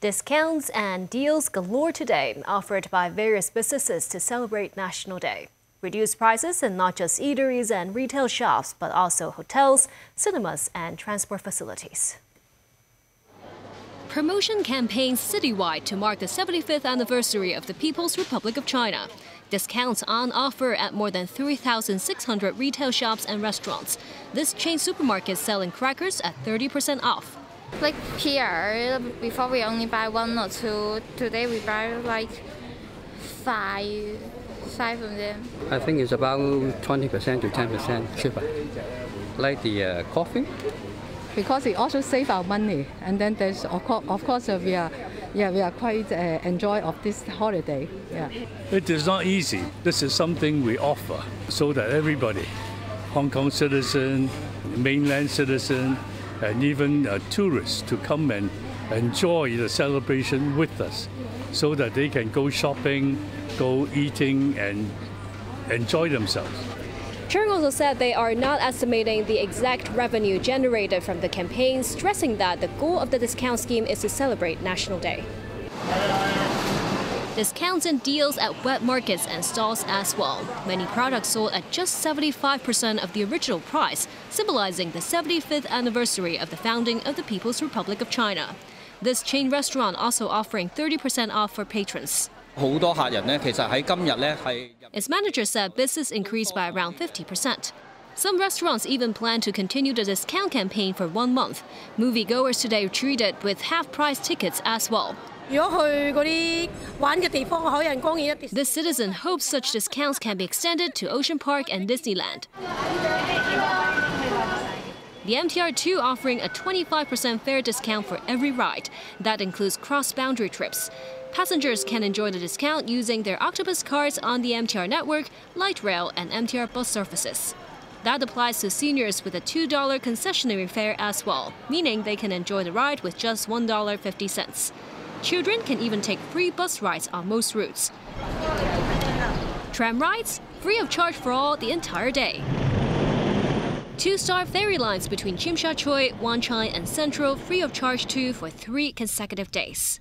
Discounts and deals galore today offered by various businesses to celebrate National Day. Reduced prices in not just eateries and retail shops, but also hotels, cinemas, and transport facilities. Promotion campaigns citywide to mark the 75th anniversary of the People's Republic of China. Discounts on offer at more than 3,600 retail shops and restaurants. This chain supermarket selling crackers at 30% off. Like here, before we only buy one or two. Today we buy like five, five of them. I think it's about 20% to 10% cheaper. Like the uh, coffee. Because it also save our money, and then there's of course, of course uh, we are, yeah, we are quite uh, enjoy of this holiday. Yeah. It is not easy. This is something we offer so that everybody, Hong Kong citizen, mainland citizen, and even uh, tourists to come and enjoy the celebration with us so that they can go shopping, go eating, and enjoy themselves. Cheung also said they are not estimating the exact revenue generated from the campaign, stressing that the goal of the discount scheme is to celebrate National Day. Discounts and deals at wet markets and stalls as well. Many products sold at just 75% of the original price, symbolizing the 75th anniversary of the founding of the People's Republic of China. This chain restaurant also offering 30% off for patrons. Its manager said business increased by around 50%. Some restaurants even plan to continue the discount campaign for one month. Moviegoers today treated with half-price tickets as well. The citizen hopes such discounts can be extended to Ocean Park and Disneyland. The MTR2 offering a 25% fare discount for every ride. That includes cross-boundary trips. Passengers can enjoy the discount using their Octopus cards on the MTR network, light rail, and MTR bus services. That applies to seniors with a $2 concessionary fare as well, meaning they can enjoy the ride with just $1.50. Children can even take free bus rides on most routes. Tram rides, free of charge for all the entire day. Two-star ferry lines between Tsim Sha Tsui, Wan Chai and Central free of charge too for three consecutive days.